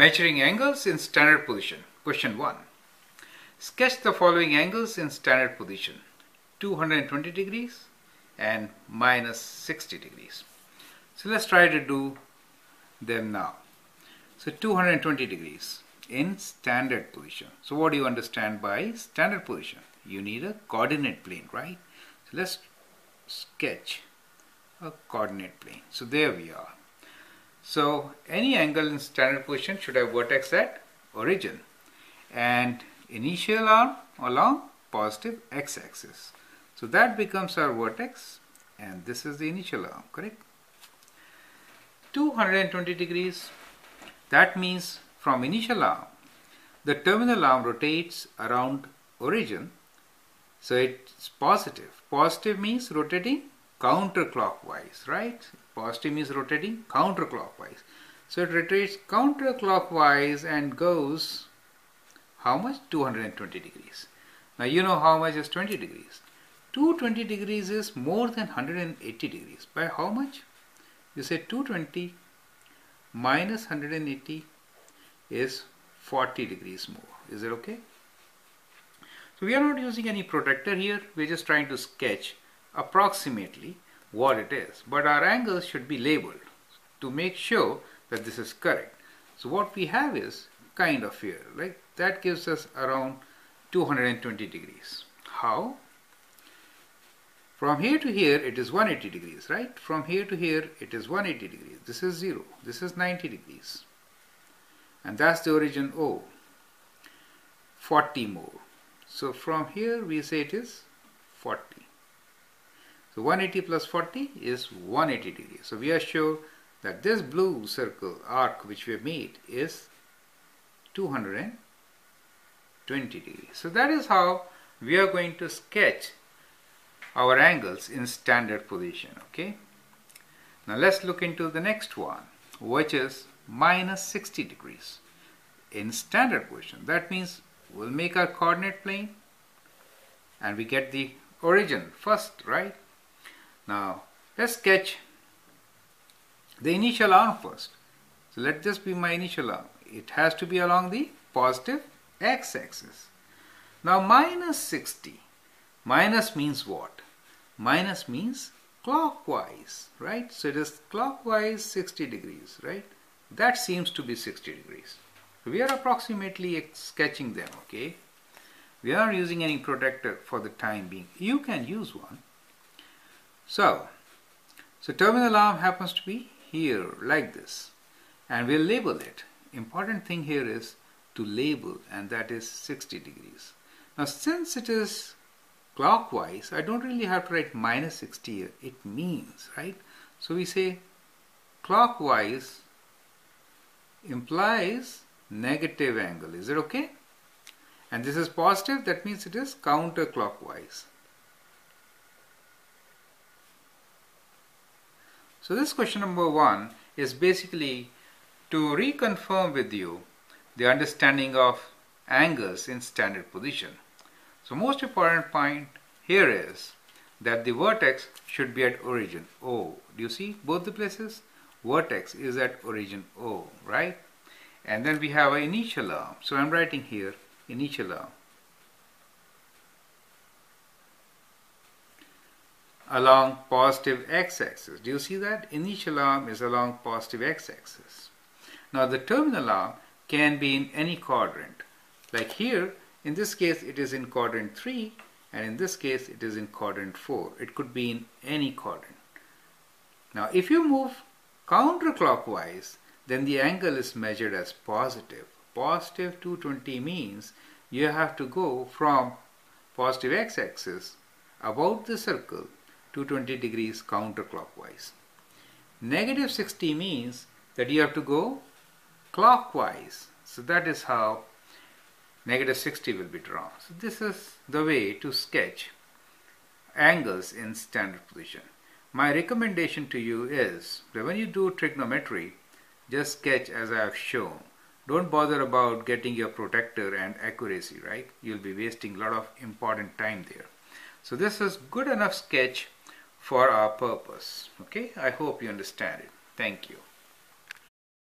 Measuring angles in standard position. Question 1. Sketch the following angles in standard position. 220 degrees and minus 60 degrees. So let's try to do them now. So 220 degrees in standard position. So what do you understand by standard position? You need a coordinate plane, right? So let's sketch a coordinate plane. So there we are. So any angle in standard position should have vertex at origin and initial arm along positive x-axis. So that becomes our vertex and this is the initial arm, correct? 220 degrees, that means from initial arm, the terminal arm rotates around origin, so it's positive. Positive means rotating counterclockwise, right? Positive means rotating counterclockwise. So it rotates counterclockwise and goes how much? 220 degrees. Now you know how much is 20 degrees. 220 degrees is more than 180 degrees. By how much? You say 220 minus 180 is 40 degrees more. Is it okay? So we are not using any protractor here. We're just trying to sketch approximately what it is. But our angles should be labeled to make sure that this is correct. So what we have is kind of here, right? That gives us around 220 degrees. How? From here to here it is 180 degrees, right? From here to here it is 180 degrees. This is 0. This is 90 degrees. And that's the origin O. 40 more. So from here we say it is 40. So 180 plus 40 is 180 degrees. So we are sure that this blue circle arc which we made is 220 degrees. So that is how we are going to sketch our angles in standard position. Okay. Now let's look into the next one which is minus 60 degrees in standard position. That means we'll make our coordinate plane and we get the origin first, right? Now, let's sketch the initial arm first. So let this be my initial arm. It has to be along the positive x-axis. Now minus 60. Minus means what? Minus means clockwise, right? So it is clockwise 60 degrees, right? That seems to be 60 degrees. We are approximately sketching them, okay? We are not using any protractor for the time being. You can use one. So, so terminal arm happens to be here like this and we'll label it. Important thing here is to label and that is 60 degrees. Now since it is clockwise, I don't really have to write minus 60 here. It means, right? So we say clockwise implies negative angle. Is it okay? And this is positive, that means it is counterclockwise. So this question number one is basically to reconfirm with you the understanding of angles in standard position. So most important point here is that the vertex should be at origin O. Do you see both the places? Vertex is at origin O, right? And then we have an initial arm. So I'm writing here initial arm. Along positive x-axis. Do you see that? Initial arm is along positive x-axis. Now the terminal arm can be in any quadrant. Like here, in this case it is in quadrant 3 and in this case it is in quadrant 4. It could be in any quadrant. Now if you move counterclockwise, then the angle is measured as positive. Positive 220 means you have to go from positive x-axis about the circle 220 degrees counterclockwise. Negative 60 means that you have to go clockwise. So that is how negative 60 will be drawn. So this is the way to sketch angles in standard position. My recommendation to you is that when you do trigonometry, just sketch as I have shown. Don't bother about getting your protractor and accuracy, right? You'll be wasting a lot of important time there. So this is good enough sketch for our purpose. Okay, I hope you understand it. Thank you.